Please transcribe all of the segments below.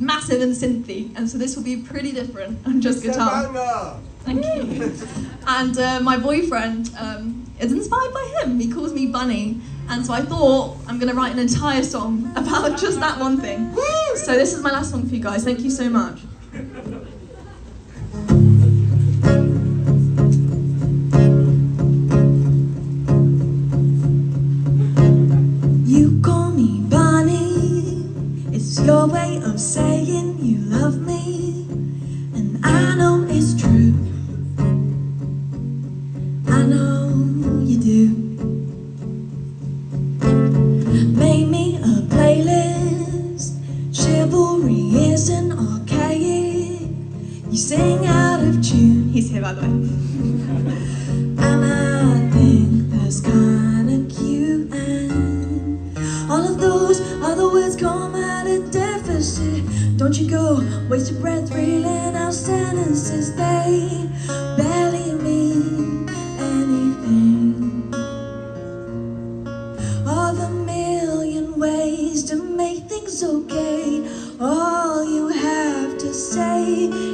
massive and synthy, and so this will be pretty different on just guitar. Savannah. Thank you. And uh, my boyfriend um, is inspired by him. He calls me Bunny, and so I thought I'm going to write an entire song about just that one thing. So this is my last one for you guys. Thank you so much. your way of saying you love me, and I know it's true. I know you do. Make me a playlist. Chivalry isn't archaic. You sing out of tune. He's here, by the way. deficit. Don't you go waste your breath reeling out sentences. They barely mean anything. All the million ways to make things okay. All you have to say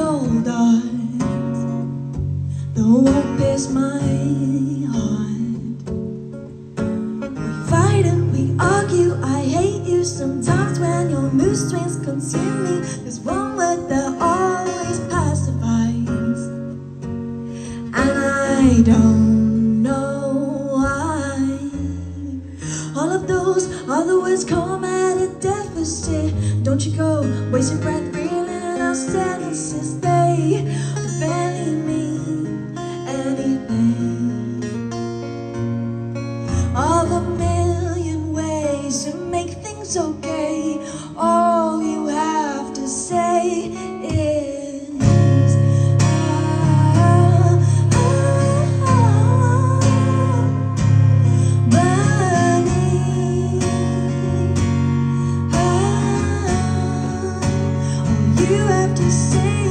like a dull dart. Though won't pierce my heart. We fight and we argue. I hate you sometimes when your mood swings consume me. There's one word that always pacifies, and I don't know why. All of those other words come at a deficit. Don't you go waste your breath They barely mean anything. All the million ways to make things okay. You have to say